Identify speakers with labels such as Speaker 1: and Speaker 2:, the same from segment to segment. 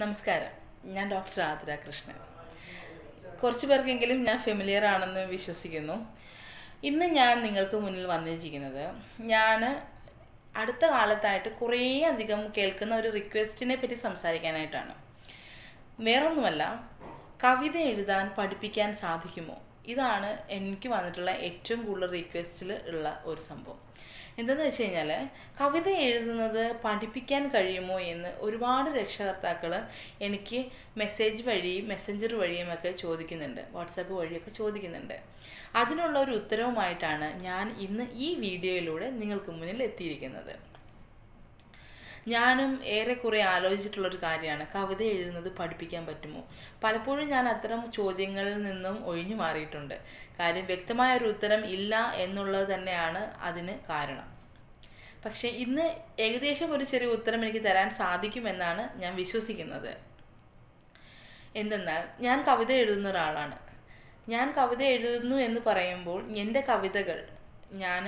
Speaker 1: നമസ്കാരം. ഞാൻ ഡോക്ടർ ആതിര കൃഷ്ണൻ. കുറച്ച് പേർക്കെങ്കിലും ഞാൻ ഫെമിലിയർ ആണെന്ന് വിശ്വസിക്കുന്നു. ഇന്ന് ഞാൻ നിങ്ങൾക്ക് മുന്നിൽ വന്നിരിക്കുന്നത് ഞാൻ അടുത്ത കാലത്തായിട്ട് കുറേ അധികം കേൾക്കുന്ന ഒരു റിക്വസ്റ്റിനെ പറ്റി സംസാരിക്കാനായിട്ടാണ്. വേറൊന്നുമല്ല കവിത എഴുതാൻ പഠിപ്പിക്കാൻ സാധിക്കുമോ? ഇതാണ് എനിക്ക് വന്നിട്ടുള്ള ഏറ്റവും കൂടുതൽ റിക്വസ്റ്റിൽ ഉള്ള ഒരു സംഭവം. എന്തെന്ന് വെച്ച് കഴിഞ്ഞാൽ കവിത എഴുതുന്നത് പഠിപ്പിക്കാൻ കഴിയുമോ എന്ന് ഒരുപാട് രക്ഷകർത്താക്കൾ എനിക്ക് മെസ്സേജ് വഴി മെസ്സഞ്ചർ വഴിയുമൊക്കെ ചോദിക്കുന്നുണ്ട്. വാട്സാപ്പ് വഴിയൊക്കെ ചോദിക്കുന്നുണ്ട്. അതിനുള്ള ഒരു ഉത്തരവുമായിട്ടാണ് ഞാൻ ഇന്ന് ഈ വീഡിയോയിലൂടെ നിങ്ങൾക്ക് മുന്നിൽ എത്തിയിരിക്കുന്നത്. ഞാനും ഏറെക്കുറെ ആലോചിച്ചിട്ടുള്ളൊരു കാര്യമാണ്. കവിത എഴുതുന്നത് പഠിപ്പിക്കാൻ പറ്റുമോ? പലപ്പോഴും ഞാൻ അത്തരം ചോദ്യങ്ങളിൽ നിന്നും ഒഴിഞ്ഞു മാറിയിട്ടുണ്ട്. കാര്യം വ്യക്തമായ ഒരു ഉത്തരം ഇല്ല എന്നുള്ളത് തന്നെയാണ് അതിന് കാരണം. പക്ഷേ ഇന്ന് ഏകദേശം ഒരു ചെറിയ ഉത്തരം എനിക്ക് തരാൻ സാധിക്കുമെന്നാണ് ഞാൻ വിശ്വസിക്കുന്നത്. എന്തെന്നാൽ ഞാൻ കവിത എഴുതുന്ന ഒരാളാണ്. ഞാൻ കവിത എഴുതുന്നു എന്ന് പറയുമ്പോൾ എന്റെ കവിതകൾ ഞാൻ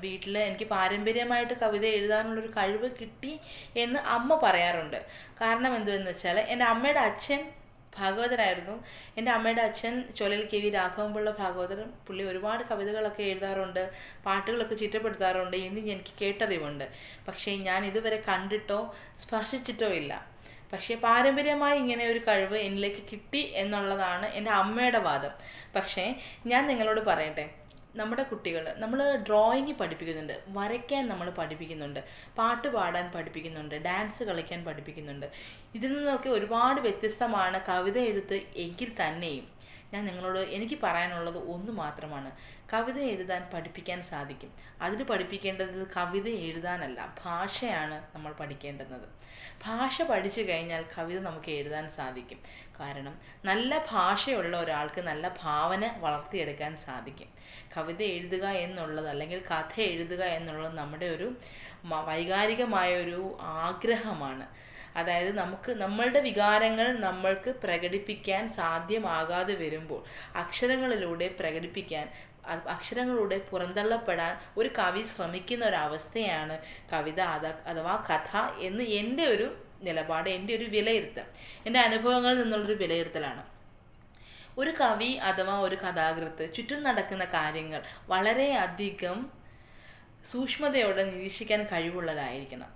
Speaker 1: വീട്ടിൽ എനിക്ക് പാരമ്പര്യമായിട്ട് കവിത എഴുതാനുള്ളൊരു കഴിവ് കിട്ടി എന്ന് അമ്മ പറയാറുണ്ട്. കാരണം എന്തുവെന്ന് വെച്ചാൽ എന്റെ അമ്മയുടെ അച്ഛൻ ഭാഗവതരായിരുന്നു. എന്റെ അമ്മയുടെ അച്ഛൻ ചൊലൽ കെ വി രാഘവൻപിള്ള ഭാഗവതർ പുള്ളി ഒരുപാട് കവിതകളൊക്കെ എഴുതാറുണ്ട് പാട്ടുകളൊക്കെ ചിട്ടപ്പെടുത്താറുണ്ട് എന്ന് എനിക്ക് കേട്ടറിവുണ്ട്. പക്ഷേ ഞാൻ ഇതുവരെ കണ്ടിട്ടോ സ്പർശിച്ചിട്ടോ ഇല്ല. പക്ഷേ പാരമ്പര്യമായി ഇങ്ങനെ ഒരു കഴിവ് എന്നിലേക്ക് കിട്ടി എന്നുള്ളതാണ് എന്റെ അമ്മയുടെ വാദം. പക്ഷേ ഞാൻ നിങ്ങളോട് പറയട്ടെ നമ്മുടെ കുട്ടികൾ നമ്മൾ ഡ്രോയിങ് പഠിപ്പിക്കുന്നുണ്ട് വരയ്ക്കാൻ നമ്മൾ പഠിപ്പിക്കുന്നുണ്ട് പാട്ട് പാടാൻ പഠിപ്പിക്കുന്നുണ്ട് ഡാൻസ് കളിക്കാൻ പഠിപ്പിക്കുന്നുണ്ട്. ഇതിൽ നിന്നൊക്കെ ഒരുപാട് വ്യത്യസ്തമാണ് കവിത എഴുത്ത് എങ്കിൽ തന്നെയും. ഞാൻ നിങ്ങളോട് എനിക്ക് പറയാനുള്ളത് ഒന്ന് മാത്രമാണ്. കവിത എഴുതാൻ പഠിപ്പിക്കാൻ സാധിക്കും. അതിന് പഠിപ്പിക്കേണ്ടത് കവിത എഴുതാനല്ല ഭാഷയാണ് നമ്മൾ പഠിക്കേണ്ടുന്നത്. ഭാഷ പഠിച്ചു കഴിഞ്ഞാൽ കവിത നമുക്ക് എഴുതാൻ സാധിക്കും. കാരണം നല്ല ഭാഷയുള്ള ഒരാൾക്ക് നല്ല ഭാവന വളർത്തിയെടുക്കാൻ സാധിക്കും. കവിത എഴുതുക എന്നുള്ളത് അല്ലെങ്കിൽ കഥ എഴുതുക എന്നുള്ളത് നമ്മുടെ ഒരു വൈകാരികമായ ഒരു ആഗ്രഹമാണ്. അതായത് നമുക്ക് നമ്മളുടെ വികാരങ്ങൾ നമ്മൾക്ക് പ്രകടിപ്പിക്കാൻ സാധ്യമാകാതെ വരുമ്പോൾ അക്ഷരങ്ങളിലൂടെ പ്രകടിപ്പിക്കാൻ അക്ഷരങ്ങളിലൂടെ പുറന്തള്ളപ്പെടാൻ ഒരു കവി ശ്രമിക്കുന്ന ഒരവസ്ഥയാണ് കവിത അഥവാ കഥ എന്ന് എന്റെ ഒരു നിലപാട് എന്റെ ഒരു വിലയിരുത്തൽ എന്റെ അനുഭവങ്ങളിൽ നിന്നുള്ളൊരു വിലയിരുത്തലാണ്. ഒരു കവി അഥവാ ഒരു കഥാകൃത്ത് ചുറ്റും നടക്കുന്ന കാര്യങ്ങൾ വളരെയധികം സൂക്ഷ്മതയോടെ നിരീക്ഷിക്കാൻ കഴിവുള്ളതായിരിക്കണം.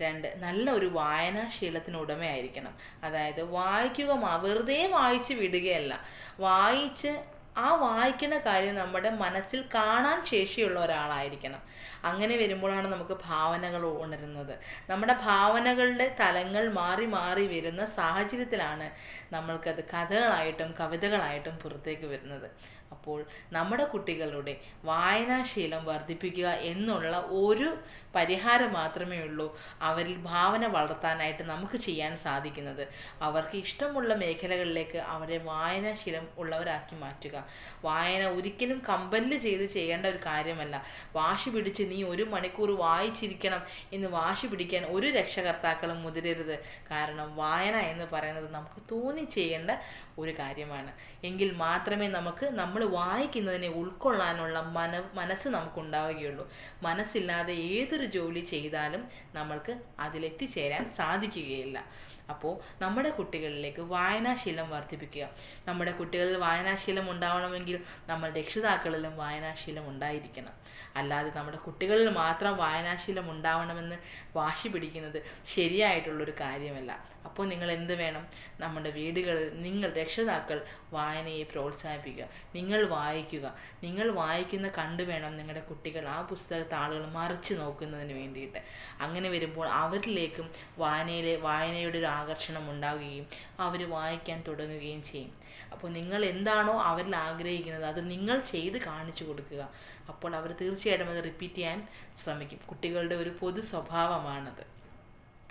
Speaker 1: രണ്ട് നല്ല ഒരു വായനാശീലത്തിന് ഉടമയായിരിക്കണം. അതായത് വായിക്കുക വെറുതെ വായിച്ച് വിടുകയല്ല. വായിച്ച് ആ വായിക്കുന്ന കാര്യം നമ്മുടെ മനസ്സിൽ കാണാൻ ശേഷിയുള്ള ഒരാളായിരിക്കണം. അങ്ങനെ വരുമ്പോഴാണ് നമുക്ക് ഭാവനകൾ ഉണരുന്നത്. നമ്മുടെ ഭാവനകളുടെ തലങ്ങൾ മാറി മാറി വരുന്ന സാഹചര്യത്തിലാണ് നമ്മൾക്കത് കഥകളായിട്ടും കവിതകളായിട്ടും പുറത്തേക്ക് വരുന്നത്. അപ്പോൾ നമ്മുടെ കുട്ടികളുടെ വായനാശീലം വർദ്ധിപ്പിക്കുക എന്നുള്ള ഒരു പരിഹാരം മാത്രമേ ഉള്ളൂ അവരിൽ ഭാവന വളർത്താനായിട്ട് നമുക്ക് ചെയ്യാൻ സാധിക്കുന്നത്. അവർക്ക് ഇഷ്ടമുള്ള മേഖലകളിലേക്ക് അവരെ വായനാശീലം ഉള്ളവരാക്കി മാറ്റുക. വായന ഒരിക്കലും കമ്പൽ ചെയ്ത് ചെയ്യേണ്ട ഒരു കാര്യമല്ല. വാശി പിടിച്ച് നീ ഒരു മണിക്കൂർ വായിച്ചിരിക്കണം എന്ന് വാശി പിടിക്കാൻ ഒരു രക്ഷകർത്താക്കളും മുതിരരുത്. കാരണം വായന എന്ന് പറയുന്നത് നമുക്ക് തോന്നി ചെയ്യേണ്ട ഒരു കാര്യമാണ്. എങ്കിൽ മാത്രമേ നമുക്ക് നമ്മൾ വായിക്കുന്നതിനെ ഉൾക്കൊള്ളാനുള്ള മന മനസ്സ് നമുക്കുണ്ടാവുകയുള്ളൂ. മനസ്സില്ലാതെ ഏതൊരു ജോലി ചെയ്താലും നമ്മൾക്ക് അതിലെത്തിച്ചേരാൻ സാധിക്കുകയില്ല. അപ്പോൾ നമ്മുടെ കുട്ടികളിലേക്ക് വായനാശീലം വർദ്ധിപ്പിക്കുക. നമ്മുടെ കുട്ടികളിൽ വായനാശീലം ഉണ്ടാവണമെങ്കിൽ നമ്മൾ രക്ഷിതാക്കളിലും വായനാശീലം ഉണ്ടായിരിക്കണം. അല്ലാതെ നമ്മുടെ കുട്ടികളിൽ മാത്രം വായനാശീലം ഉണ്ടാവണമെന്ന് വാശി പിടിക്കുന്നത് ശരിയായിട്ടുള്ളൊരു കാര്യമല്ല. അപ്പോൾ നിങ്ങൾ എന്ത് വേണം? നമ്മുടെ വീടുകളിൽ നിങ്ങൾ രക്ഷിതാക്കൾ വായനയെ പ്രോത്സാഹിപ്പിക്കുക. നിങ്ങൾ വായിക്കുക. നിങ്ങൾ വായിക്കുന്ന കണ്ടു വേണം നിങ്ങളുടെ കുട്ടികൾ ആ പുസ്തക താളുകൾ മറിച്ച് നോക്കുന്നതിന് വേണ്ടിയിട്ട്. അങ്ങനെ വരുമ്പോൾ അവരിലേക്കും വായനയിലെ വായനയുടെ ഒരു ആകർഷണം ഉണ്ടാകുകയും അവർ വായിക്കാൻ തുടങ്ങുകയും ചെയ്യും. അപ്പോൾ നിങ്ങൾ എന്താണോ അവരിൽ ആഗ്രഹിക്കുന്നത് അത് നിങ്ങൾ ചെയ്ത് കാണിച്ചു കൊടുക്കുക. അപ്പോൾ അവർ തീർച്ചയായിട്ടും അത് റിപ്പീറ്റ് ചെയ്യാൻ ശ്രമിക്കും. കുട്ടികളുടെ ഒരു പൊതു സ്വഭാവമാണത്.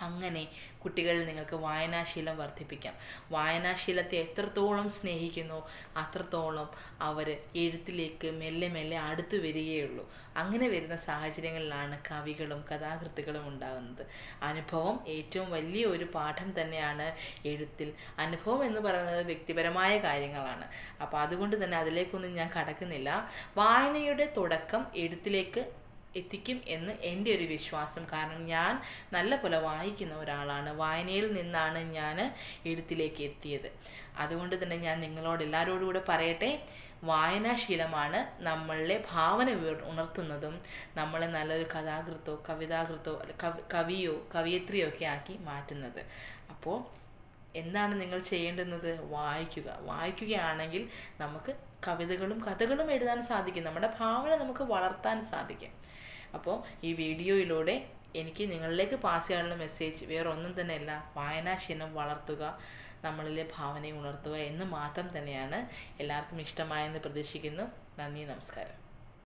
Speaker 1: അങ്ങനെ കുട്ടികളിൽ നിങ്ങൾക്ക് വായനാശീലം വർദ്ധിപ്പിക്കാം. വായനാശീലത്തെ എത്രത്തോളം സ്നേഹിക്കുന്നു അത്രത്തോളം അവർ എഴുത്തിലേക്ക് മെല്ലെ മെല്ലെ അടുത്തു വരികയുള്ളൂ. അങ്ങനെ വരുന്ന സാഹചര്യങ്ങളിലാണ് കവികളും കഥാകൃത്തുക്കളും ഉണ്ടാകുന്നത്. അനുഭവം ഏറ്റവും വലിയ ഒരു പാഠം തന്നെയാണ് എഴുത്തിൽ. അനുഭവം എന്ന് പറയുന്നത് വ്യക്തിപരമായ കാര്യങ്ങളാണ്. അപ്പോൾ അതുകൊണ്ട് തന്നെ അതിലേക്കൊന്നും ഞാൻ കടക്കുന്നില്ല. വായനയുടെ തുടക്കം എഴുത്തിലേക്ക് എത്തിക്കും എന്ന് എന്റെ ഒരു വിശ്വാസം. കാരണം ഞാൻ നല്ല പോലെ വായിക്കുന്ന ഒരാളാണ്. വായനയിൽ നിന്നാണ് ഞാൻ എഴുത്തിലേക്ക് എത്തിയത്. അതുകൊണ്ട് തന്നെ ഞാൻ നിങ്ങളോട് എല്ലാവരോടും കൂടെ പറയട്ടെ വായനാശീലമാണ് നമ്മളുടെ ഭാവന ഉണർത്തുന്നതും നമ്മളെ നല്ലൊരു കഥാകൃത്തോ കവിതാകൃത്തോ കവിയോ കവിയത്രിയോ ഒക്കെ ആക്കി മാറ്റുന്നത്. അപ്പോൾ എന്താണ് നിങ്ങൾ ചെയ്യേണ്ടുന്നത്? വായിക്കുക. വായിക്കുകയാണെങ്കിൽ നമുക്ക് കവിതകളും കഥകളും എഴുതാൻ സാധിക്കും. നമ്മുടെ ഭാവന നമുക്ക് വളർത്താൻ സാധിക്കും. അപ്പോൾ ഈ വീഡിയോയിലൂടെ എനിക്ക് നിങ്ങളിലേക്ക് പാസ് ചെയ്യാനുള്ള മെസ്സേജ് വേറെ ഒന്നും തന്നെയല്ല വായനാശീലം വളർത്തുക നമ്മളിലെ ഭാവനയെ ഉണർത്തുക എന്ന് മാത്രം തന്നെയാണ് എല്ലാവർക്കും ഇഷ്ടമായെന്ന് പ്രതീക്ഷിക്കുന്നു. നന്ദി നമസ്കാരം.